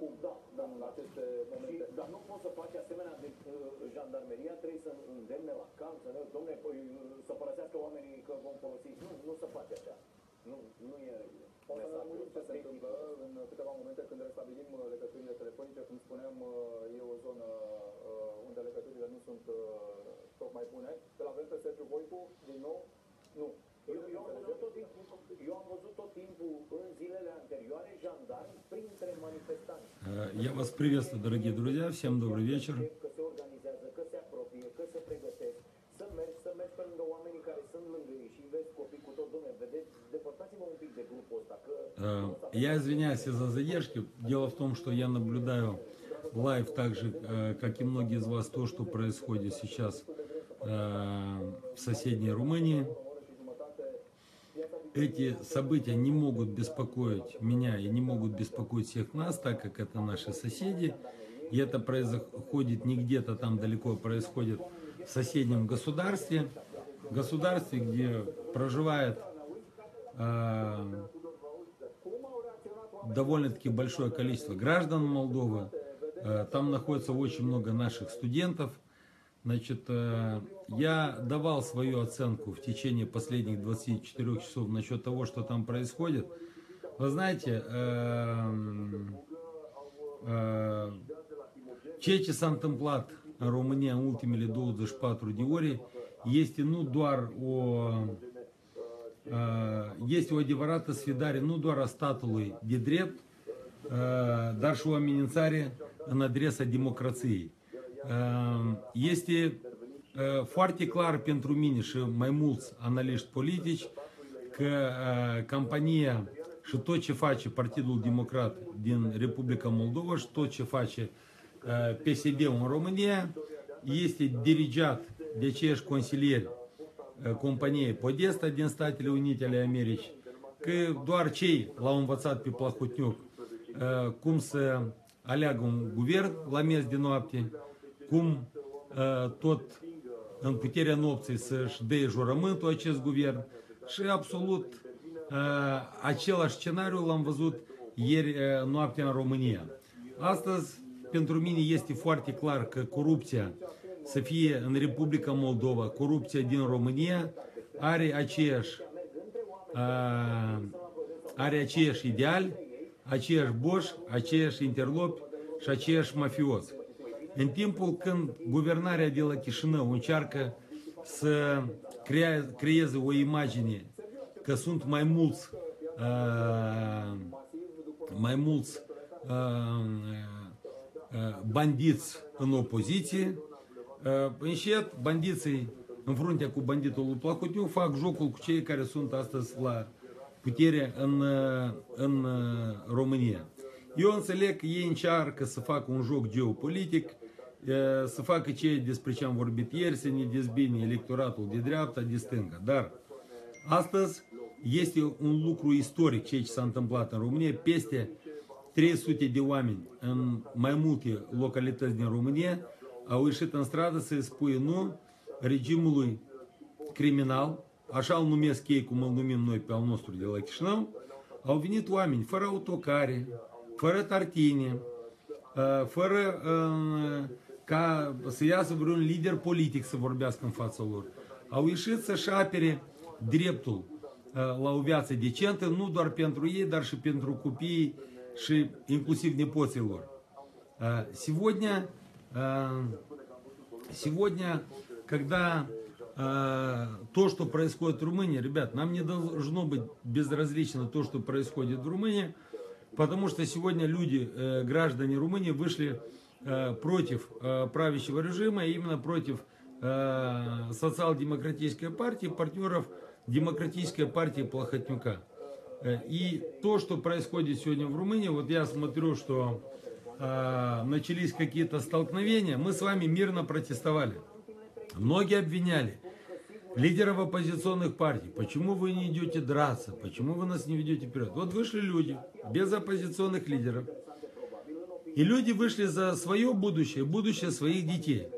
acum, Da, da, în aceste Și, momente. dar nu poți să faci asemenea de uh, jandarmeria, trebuie să îndemne la calm, să ne, domne, păi, să părăsească oamenii că vom folosi. Nu, nu se face așa. Nu, nu e O să mesajul lămurim ce se ăsta. întâmplă în câteva momente când restabilim uh, legăturile telefonice. Cum spuneam, uh, e o zonă uh, unde legăturile nu sunt uh, tocmai bune. Îl avem pe Sergiu Voicu, din nou? Nu. Eu, am văzut tot timpul, eu am văzut tot timpul în zilele anterioare jandarmi printre manifestanți. Э, Я вас приветствую, дорогие друзья. Всем добрый вечер. Că se organizează, că se apropie, că se pregătesc. Să mergi, să mergi pe lângă oamenii care sunt lângă ei și vezi copii cu tot, domne, vedeți, depărtați-vă un pic de grupul ăsta, că Э, Я извиняюсь из-за задержки. Дело в том, что я наблюдаю лайв так же, э, как и многие из вас, то, что происходит сейчас э, в соседней Румынии. Эти события не могут беспокоить меня и не могут беспокоить всех нас, так как это наши соседи. И это происходит не где-то там далеко, а происходит в соседнем государстве. Государстве, где проживает э, довольно-таки большое количество граждан Молдовы. Э, Там находится очень много наших студентов. Значит, э, я давал свою оценку в течение последних 24 часов насчет того, что там происходит. Вы знаете, эм, э, ce s-a întâmplat în România în ultimele 24 de ore este nu doar o uh, este o adevărată sfidare nu doar a statului de drept, uh, dar și o amenințare în adresa democrației. Uh, Este uh, foarte clar pentru mine și mai mulți analiști politici că uh, campania și tot ce face Partidul Democrat din Republica Moldova și tot ce face uh, PSD în România este dirigat de aceiași consilieri uh, companiei Podesta din Statele Unite ale Americii, că doar cei l-au învățat pe Plahotniuc uh, cum să aleagă un guvern la miez de noapte, cum uh, tot în puterea nopții să-și dea jurământul acest guvern și absolut uh, același scenariu l-am văzut ieri uh, noaptea în România. Astăzi, pentru mine este foarte clar că corupția să fie în Republica Moldova, corupția din România are aceeași uh, are aceiași ideali, aceiași boși, aceiași interlopi și aceiași mafioți. În timpul când guvernarea de la Chișinău încearcă să crea, creeze o imagine că sunt mai mulți uh, mai mulți uh, uh, bandiți în opoziție, uh, încet bandiții în fruntea cu banditul lui Plahotiu fac jocul cu cei care sunt astăzi la putere în, uh, în uh, România. Eu înțeleg că ei încearcă să facă un joc geopolitic, uh, să facă ceea despre ce am vorbit ieri, să ne dezbine electoratul de dreapta, de stânga. Dar astăzi este un lucru istoric ceea ce s-a întâmplat în România. Peste 300 de oameni în mai multe localități din România au ieșit în stradă să spui nu regimului criminal, așa îl numesc ei cum îl numim noi pe al nostru de la Chișinău, au venit oameni fără autocare, fără tartine, uh, fără uh, ca să iasă vreun lider politic să vorbească în fața lor. Au ieșit să-și apere dreptul uh, la o viață decentă, nu doar pentru ei, dar și pentru copiii și inclusiv lor. Uh, Сегодня, uh, сегодня, когда э, то, что происходит в Румынии, ребят, нам не должно быть безразлично то, что происходит в Румынии, потому что сегодня люди, э, граждане Румынии, вышли э, против э, правящего режима, именно против э, социал-демократической партии, партнеров демократической партии Плохотнюка. Э, И то, что происходит сегодня в Румынии, вот я смотрю, что э, начались какие-то столкновения, мы с вами мирно протестовали. Многие обвиняли лидеров оппозиционных партий. Почему вы не идете драться? Почему вы нас не ведете вперед? Вот вышли люди без оппозиционных лидеров. И люди вышли за свое будущее, будущее своих детей.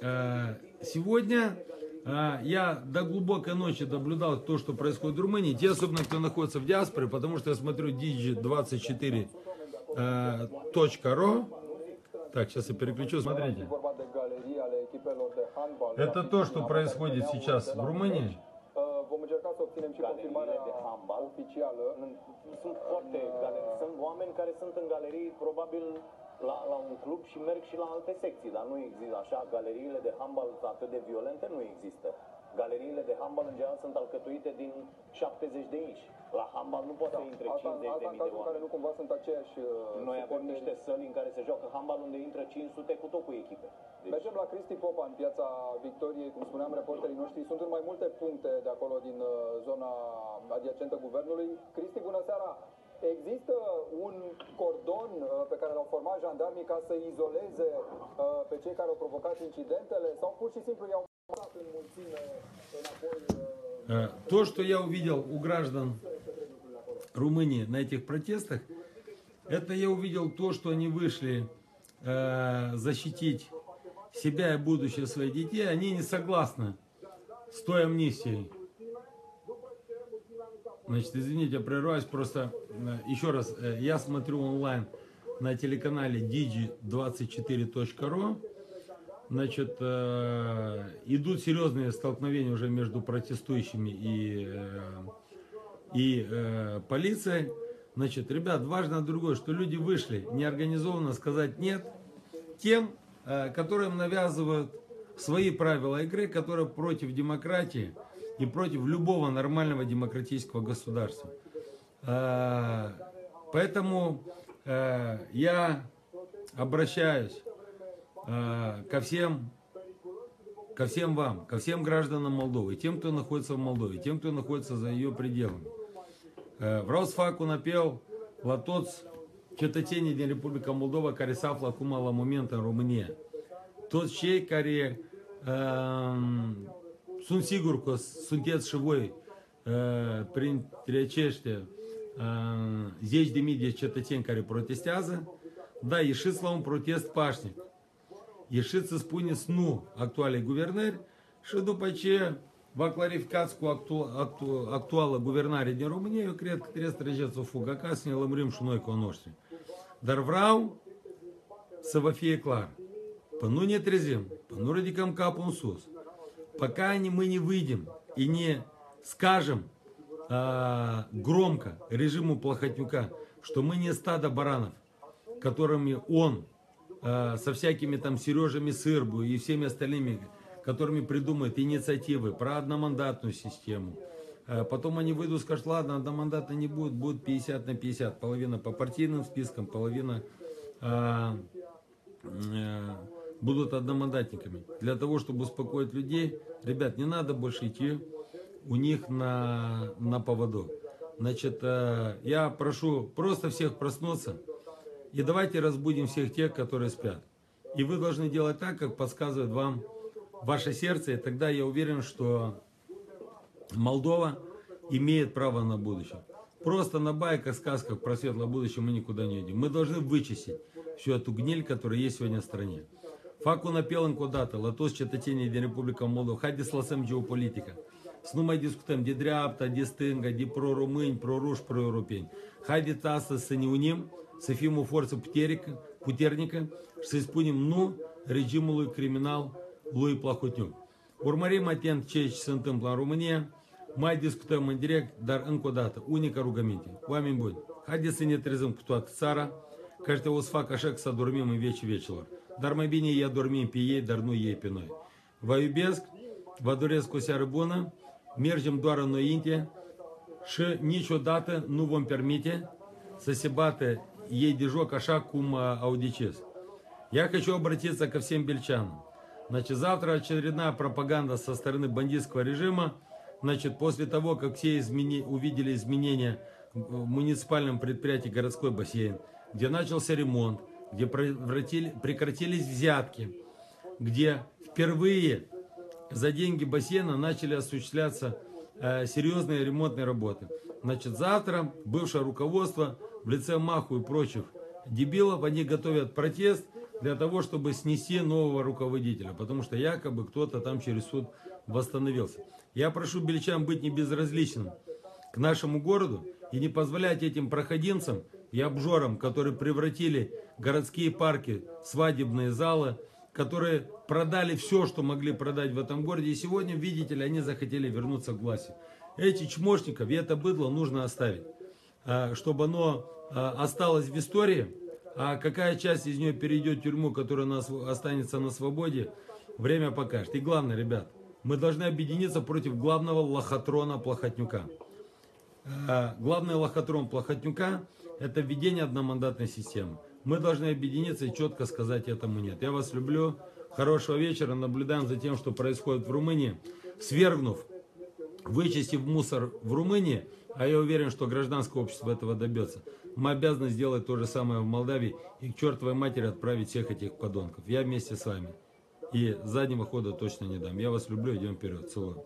Э, Сегодня э, я до глубокой ночи наблюдал то, что происходит в Румынии. Те, особенно, кто находится в диаспоре, потому что я смотрю Digi 24 э. Так, сейчас я переключу. Смотрите. Это то, что происходит сейчас в Румынии. Vom încerca la, la un club și merg și la alte secții, dar nu există așa. Galeriile de handbal atât de violente nu există. Galeriile de handbal în general sunt alcătuite din 70 de inși. La handbal nu poate să intre Asta, 50 de asta în mii de cazul în care oameni. nu cumva sunt aceiași uh, Noi avem suporteri. niște săli în care se joacă handbal unde intră 500 cu tot cu echipe. Deci, Mergem la Cristi Popa în piața Victoriei, cum spuneam, reporterii noștri sunt în mai multe puncte de acolo din uh, zona adiacentă guvernului. Cristi, bună seara! Există un cordon uh, pe care l-au format jandarmii ca să izoleze uh, pe cei care au provocat incidentele sau pur și simplu i-au mutat în mulțime înapoi? uh, Э, То, что я увидел у граждан Румынии на этих протестах, это я увидел то, что они вышли э, защитить себя и будущее своих детей. Они не согласны с той амнистией. Значит, извините, я прерываюсь, просто э, еще раз, э, я смотрю онлайн на телеканале digi24.ru. Значит, э, идут серьезные столкновения уже между протестующими и, и полицией. Значит, ребят, важно другое, что люди вышли неорганизованно сказать нет тем, которым навязывают свои правила игры, которые против демократии и против любого нормального демократического государства. Э, Поэтому э, я обращаюсь э, ко всем, ко всем вам, ко всем гражданам Молдовы, тем, кто находится в Молдове, тем, кто находится за ее пределами. Un apel la toți cetățenii din Republica Moldova care se află acum la moment în România. Toți sunt sigur că sunteți și voi uh, printre aceștia uh, zeci de mii de cetățeni care protestează, da, ieșiți la un protest pașnic. Ieșiți să spuneți nu actualei guvernări și după ce vă clarificați cu actu, actu, actuală guvernare din România, eu cred că trebuie să trăgeți o fugă acasă, să ne lămurim și noi cu a noștri. Dar vreau să vă fie clar. Până nu ne trezim, până nu ridicăm capul în sus, пока мы не выйдем и не скажем а, громко режиму Плохотнюка, что мы не стадо баранов, которыми он а, со всякими там Сережами Сырбу и всеми остальными, которыми придумает инициативы про одномандатную систему. А Потом они выйдут и скажут, ладно, одномандата не будет, будет 50 на 50. Половина по партийным спискам, половина а, э, будут одномандатниками. Для того, чтобы успокоить людей, ребят, не надо больше идти у них на, на поводу. Значит, э, я прошу просто всех проснуться и давайте разбудим всех тех, которые спят. И вы должны делать так, как подсказывает вам ваше сердце, и тогда я уверен, что Молдова имеет право на будущее. Просто на байках, сказках про светлое будущее мы никуда не идем. Мы должны вычистить всю эту гниль, которая есть сегодня в стране. Fac un apel încă o dată la toți cetățenii din Republica Moldova. Haideți să lăsăm geopolitica. Să nu mai discutăm de dreapta, de stânga, de pro-români, pro-ruși, pro-europeni. Haideți astăzi să ne unim, să fim o forță puterică, puternică și să-i spunem nu regimului criminal lui Plahotniuc. Urmărim atent ce se întâmplă în România, mai discutăm în direct, dar încă o dată, unica rugăminte. Oameni buni, haideți să ne trezăm cu toată țara, că o să fac așa că să dormim în vecii vecilor. Dar mai bine ei adormim pe ei, dar nu ei pe noi. Vă iubesc, vă doresc o seară bună, mergem doar înainte și niciodată nu vom permite să. Я хочу обратиться ко всем бельчанам. Значит, завтра очередная пропаганда со стороны бандитского режима. Значит, после того, как все измени- увидели изменения в муниципальном предприятии «Городской бассейн», где начался ремонт, где прекратились взятки, где впервые за деньги бассейна начали осуществляться э, серьезные ремонтные работы. Значит, завтра бывшее руководство в лице Маху и прочих дебилов, они готовят протест для того, чтобы снести нового руководителя, потому что якобы кто-то там через суд восстановился. Я прошу бельчан быть не безразличным к нашему городу и не позволять этим проходимцам и обжорам, которые превратили городские парки свадебные залы, которые продали все, что могли продать в этом городе. И сегодня, видите ли, они захотели вернуться к власти. Эти чмошников и это быдло нужно оставить, а, чтобы оно а, осталось в истории, а какая часть из нее перейдет в тюрьму, которая нас останется на свободе, время покажет. И главное, ребят, мы должны объединиться против главного лохотрона Плохотнюка. А, главный лохотрон Плохотнюка – это введение одномандатной системы. Мы должны объединиться и четко сказать этому нет. Я вас люблю. Хорошего вечера. Наблюдаем за тем, что происходит в Румынии. Свергнув, вычистив мусор в Румынии, а я уверен, что гражданское общество этого добьется, мы обязаны сделать то же самое в Молдавии и к чертовой матери отправить всех этих подонков. Я вместе с вами. И заднего хода точно не дам. Я вас люблю, идем вперед. Целую.